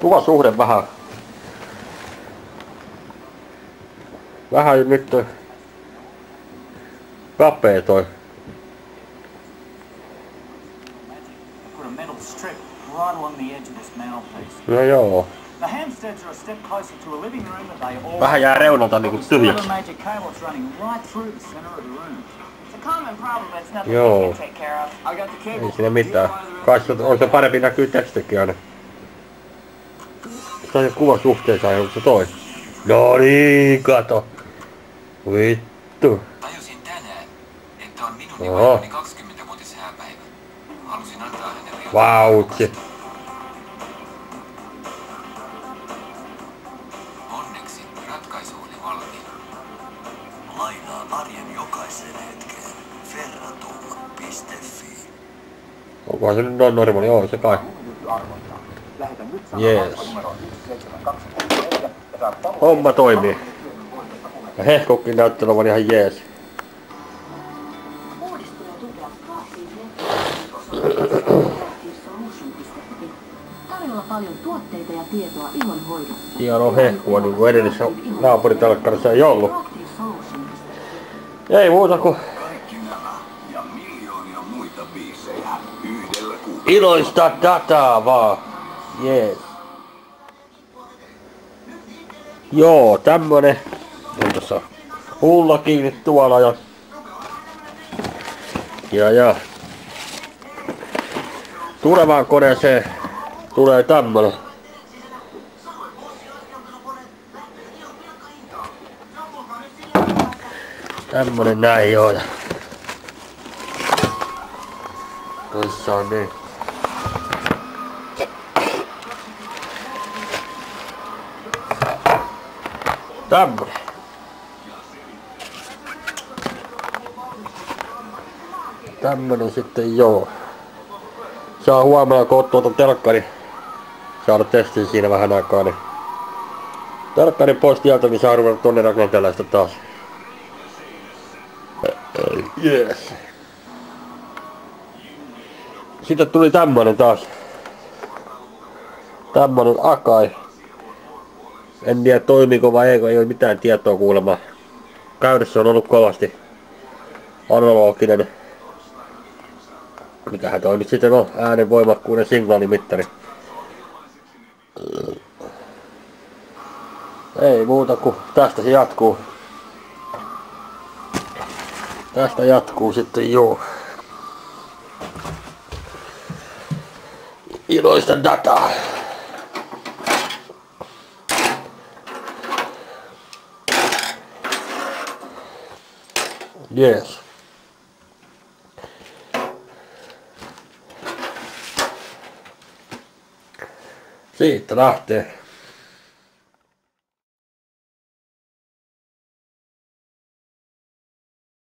Kuvasuhde vähän. Vähän nyt kapea toi. Put a metal strip right along the edge of this mantelpiece. No joo. The Hampsteads are a step closer to a living room that they all Vähän jää reunalta niinku tyhjäksi. a major cable that's running right through the center of the room. It's a common problem, but it's nothing Joo. we can't take care of. I got the cable. Ei siinä mitään. Kai se on se parempi näkyy tekstikin aina. Se on se kuvasuhteensa on se toi. No niin, kato. Vittu. Tajusin tänään, että on minun Oho. ja vaimoni 20-vuotishääpäivä. Halusin antaa hänelle Vautsi. Onneksi Onkohan se nyt noin normaali? Joo, se kai. Jees. Homma toimii. Ja hehkukin näyttää olevan ihan jees. Hieno hehkua niin kuin edellisessä naapuritalkkarissa ei ollut. Ei muuta kuin iloista dataa vaan. Jees. Joo, tämmönen on tossa hulla kiinni tuolla ja ja ja tulevaan koneeseen tulee tämmönen tämmönen näin joo ja tossa on niin tämmönen tämmönen sitten joo saa huomenna kun tuota telkkari saada testin siinä vähän aikaa niin telkkari pois tieltä niin saa ruveta tonne rakentelemaan taas Yes. Sitten tuli tämmönen taas. Tämmönen Akai. En tiedä toimiiko vai eikö, ei ole mitään tietoa kuulemma. Käydessä on ollut kovasti analoginen. Mikähän toi nyt sitten on? Äänen voimakkuuden signaalimittari. Ei muuta kuin tästä se jatkuu. Tästä jatkuu sitten joo. Iloista dataa. Yes. Sí, traste.